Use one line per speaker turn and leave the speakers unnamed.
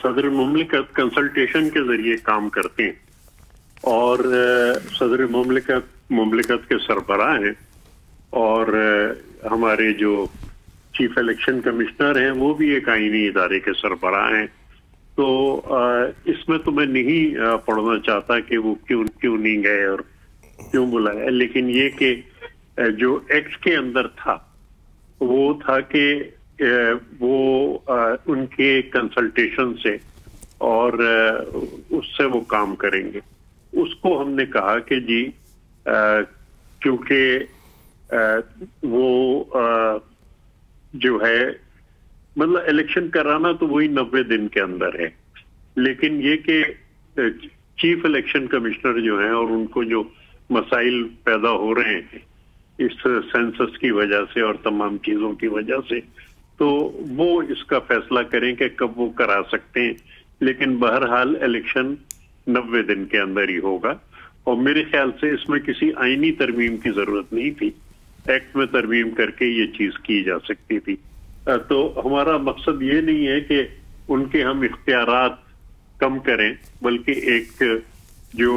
सदर ममलिकत कंसल्टेशन के ज़रिए काम करते हैं। और सदर ममलिकत ममलिकत के सरबरा हैं। और हमारे जो चीफ इलेक्शन कमिश्नर हैं, वो भी एक आईनी इदारे के सरबरा हैं। तो इसमें तो मैं नहीं पढ़ना चाहता कि वो क्यों क्यों नहीं गए और क्यों बुलाया लेकिन ये कि जो एक्ट के अंदर था, वो था कि वो उनके कंसल्टेशन से और उससे वो काम करेंगे। उसको हमने कहा कि जी क्योंकि वो जो है मतलब इलेक्शन कराना तो वही नब्बे दिन के अंदर है। लेकिन ये कि चीफ इलेक्शन कमिश्नर जो है और उनको जो मसाइल पैदा हो रहे हैं, इस सेंसस की वजह से और तमाम चीज़ों की वजह से तो वो इसका फैसला करें कि कब वो करा सकते हैं। लेकिन बहरहाल इलेक्शन नब्बे दिन के अंदर ही होगा। और मेरे ख्याल से इसमें किसी आईनी तरमीम की ज़रूरत नहीं थी। एक्ट में तरमीम करके ये चीज़ की जा सकती थी। तो हमारा मकसद ये नहीं है कि उनके हम इख्तियार कम करें, बल्कि एक जो